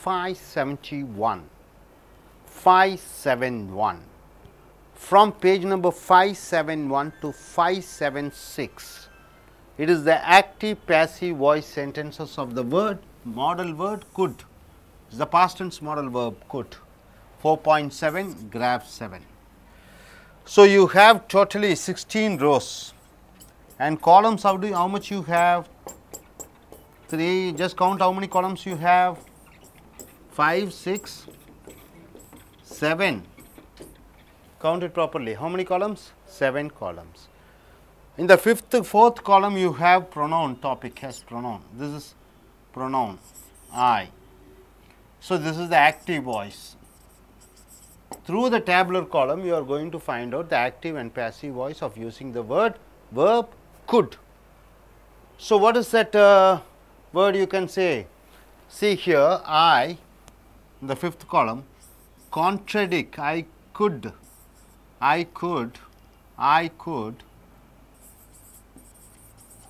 571. 571. From page number 571 to 576, it is the active passive voice sentences of the word model word could. It is the past tense modal verb could. 4.7 graph 7. So, you have totally 16 rows and columns how do you, how much you have 3 just count how many columns you have 5 6 7 count it properly. How many columns? 7 columns. In the fifth fourth column you have pronoun. Topic has pronoun. This is pronoun. I. So this is the active voice. Through the tabular column you are going to find out the active and passive voice of using the word verb could. So, what is that uh, word you can say? See here I in the fifth column contradict I could, I could, I could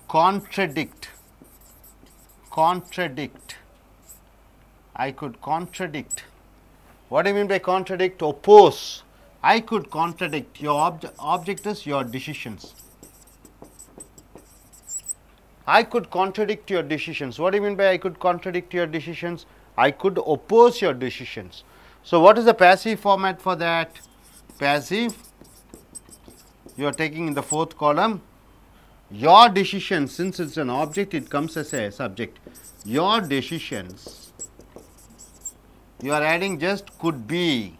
contradict, contradict, I could contradict what do you mean by contradict? Oppose. I could contradict your obj object is your decisions. I could contradict your decisions. What do you mean by I could contradict your decisions? I could oppose your decisions. So, what is the passive format for that? Passive, you are taking in the fourth column. Your decisions, since it is an object, it comes as a subject. Your decisions you are adding just could be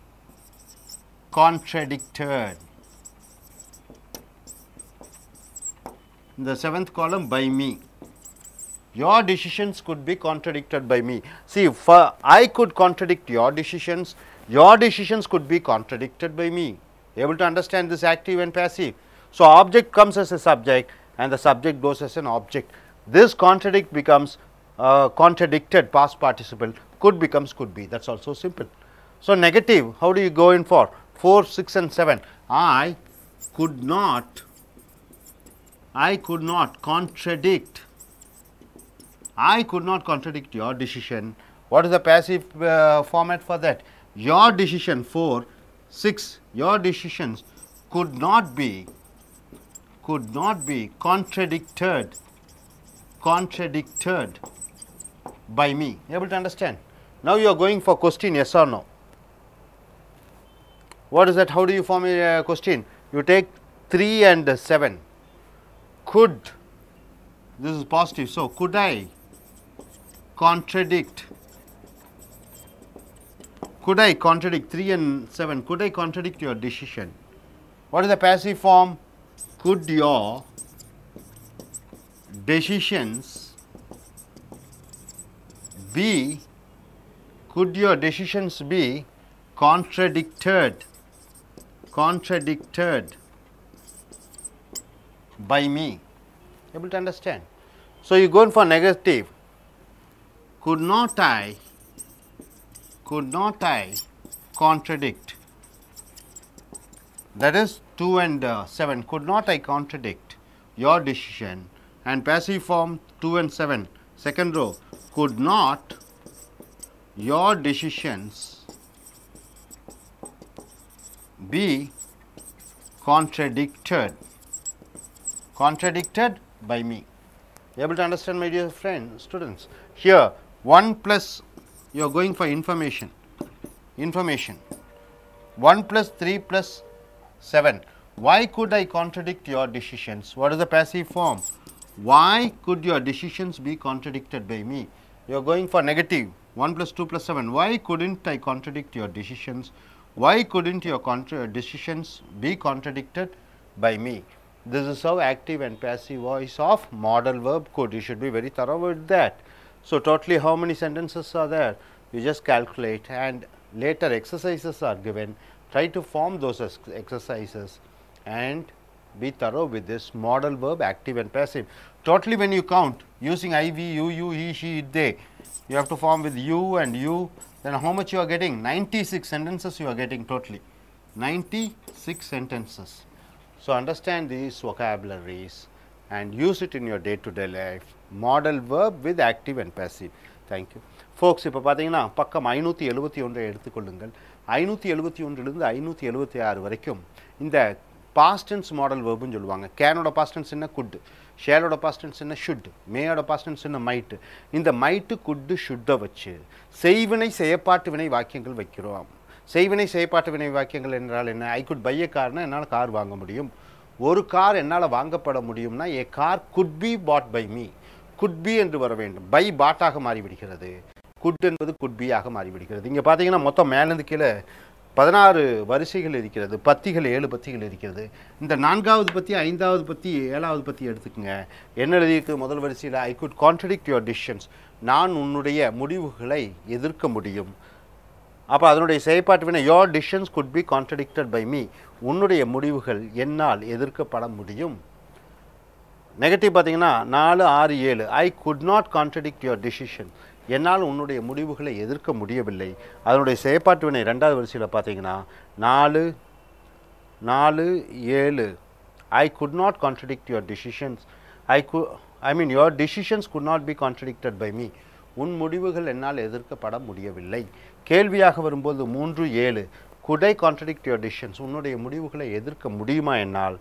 contradicted. In the seventh column by me. Your decisions could be contradicted by me. See, for I could contradict your decisions, your decisions could be contradicted by me. Able to understand this active and passive. So, object comes as a subject and the subject goes as an object. This contradict becomes uh, contradicted past participle could becomes could be that is also simple. So, negative how do you go in for 4, 6 and 7 I could not I could not contradict I could not contradict your decision. What is the passive uh, format for that? Your decision 4, 6 your decisions could not be could not be contradicted contradicted by me able to understand now, you are going for question yes or no. What is that? How do you form a question? You take 3 and 7. Could, this is positive. So, could I contradict? Could I contradict 3 and 7? Could I contradict your decision? What is the passive form? Could your decisions be could your decisions be contradicted contradicted by me able to understand so you go in for negative could not i could not i contradict? That is 2 and uh, 7 could not i contradict your decision? And passive form 2 and 7 second row could not your decisions be contradicted contradicted by me? Able to understand my dear friends students? Here 1 plus you are going for information information 1 plus 3 plus 7 why could I contradict your decisions what is the passive form why could your decisions be contradicted by me you are going for negative 1 plus 2 plus 7. Why couldn't I contradict your decisions? Why couldn't your decisions be contradicted by me? This is how active and passive voice of modal verb could. You should be very thorough with that. So, totally how many sentences are there? You just calculate and later exercises are given. Try to form those exercises and be thorough with this modal verb active and passive. Totally when you count using I, V, you, you, he, she, they, you have to form with you and you, then how much you are getting? 96 sentences you are getting totally, 96 sentences. So, understand these vocabularies and use it in your day to day life, Model verb with active and passive. Thank you. Folks இப்போ பார்த்தீங்கன்னா பக்கம் ஐநூற்றி எழுபத்தி ஒன்றை எடுத்துக்கொள்ளுங்கள். ஐநூற்றி எழுபத்தி ஒன்றிலிருந்து ஐநூற்றி எழுபத்தி ஆறு வரைக்கும் இந்த பாஸ்டன்ஸ் மாடல் வேர்புன்னு சொல்லுவாங்க. கேனோட பாஸ்டன்ஸ் என்ன? குட் ஷேலோட பாஸ்டன்ஸ் என்ன? ஷுட் மேயோட பாஸ்டன்ஸ் என்ன? மைட்டு இந்த மைட்டு குட்டு ஷுட்டை வச்சு செய்வினை செயப்பாட்டு வினை வாக்கியங்கள் வைக்கிறோம். செய்வினை செயப்பாட்டு வினை வாக்கியங்கள் என்றால் என்ன? ஐ குட் பைய கார்னால் என்னால் கார் வாங்க முடியும். ஒரு கார் என்னால் வாங்கப்பட முடியும்னா a car could be bought by me could be என்று வர வேண்டும். பை பாட்டாக மாறிவிடுகிறது. குட் என்பது குட் பியாக மாறிவிடுகிறது. இங்கே பார்த்தீங்கன்னா மொத்தம் மேலேருந்து கீழே பதினாறு வரிசைகள் இருக்கிறது. பத்திகள் ஏழு பத்திகள் இருக்கிறது. இந்த நான்காவது பத்தி ஐந்தாவது பத்தி ஏழாவது பத்தி எடுத்துக்கோங்க. என்ன எழுதியிருக்கு? முதல் வரிசையில் I could contradict your decisions நான் உன்னுடைய முடிவுகளை எதிர்க்க முடியும். அப்போ அதனுடைய செயற்பாட்டு வினை your decisions could be contradicted by me உன்னுடைய முடிவுகள் என்னால் எதிர்க்கப்பட முடியும். நெகட்டிவ் பார்த்தீங்கன்னா நாலு ஆறு ஏழு. I could not contradict your decision என்னால் உன்னுடைய முடிவுகளை எதிர்க்க முடியவில்லை. அதனுடைய செயற்பாட்டு வினை ரெண்டாவது வரிசையில் பார்த்தீங்கன்னா நாலு நாலு ஏழு. I could not contradict your decisions I could I mean your decisions could not be contradicted by me உன் முடிவுகள் என்னால் எதிர்க்கப்பட முடியவில்லை. கேள்வியாக வரும்போது மூன்று ஏழு. குடை கான்ட்ரடிக்ட் யுவர் டிசிஷன்ஸ் உன்னுடைய முடிவுகளை எதிர்க்க முடியுமா என்னால்?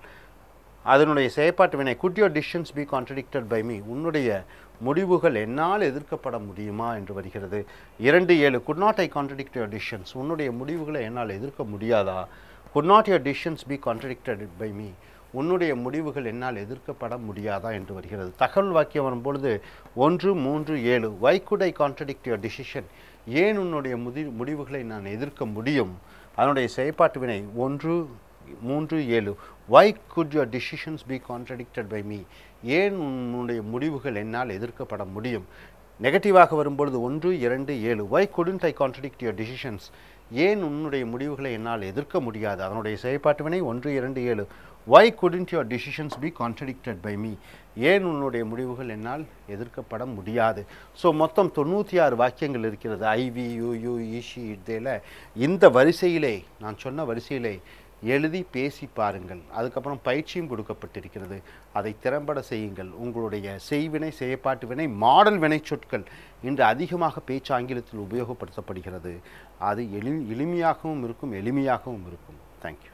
அதனுடைய செயற்பாட்டு வினை could your decisions be contradicted by me உன்னுடைய முடிவுகள் என்னால் எதிர்க்கப்பட முடியுமா என்று வருகிறது. இரண்டு ஏழு. Could not I contradict your decisions உன்னுடைய முடிவுகளை என்னால் எதிர்க்க முடியாதா? Could not your decisions be contradicted by me உன்னுடைய முடிவுகள் என்னால் எதிர்க்கப்பட முடியாதா என்று வருகிறது. தகவல் வாக்கியம் வரும்பொழுது ஒன்று மூன்று ஏழு. Why could I contradict your decision ஏன் உன்னுடைய முதி முடிவுகளை நான் எதிர்க்க முடியும்? அதனுடைய செயற்பாட்டு வினை ஒன்று மூன்று ஏழு. Why could your decisions be contradicted by me ஏன் உன்னுடைய முடிவுகள் என்னால் எதிர்க்கப்பட முடியும்? நெகட்டிவாக வரும்பொழுது ஒன்று இரண்டு ஏழு. Why couldn't I contradict your decisions ஏன் உன்னுடைய முடிவுகளை என்னால் எதிர்க்க முடியாது? அதனுடைய செயற்பாட்டு வினை ஒன்று இரண்டு ஏழு. Why couldn't your decisions be contradicted by me ஏன் உன்னுடைய முடிவுகள் என்னால் எதிர்க்கப்பட முடியாது? ஸோ மொத்தம் தொண்ணூற்றி ஆறு வாக்கியங்கள் இருக்கிறது. ஐவி யூ ஈஷி இதில் இந்த வரிசையிலே நான் சொன்ன வரிசையிலே எழுதி பேசி பாருங்கள். அதுக்கப்புறம் பயிற்சியும் கொடுக்கப்பட்டிருக்கிறது. அதை திறம்பட செய்யுங்கள். உங்களுடைய செய்வினை செயற்பாட்டு வினை மாடல் வினை சொற்கள் இன்று அதிகமாக பேச்சு ஆங்கிலத்தில் உபயோகப்படுத்தப்படுகிறது. அது எளி எளிமையாகவும் இருக்கும் எளிமையாகவும் இருக்கும். தேங்க்யூ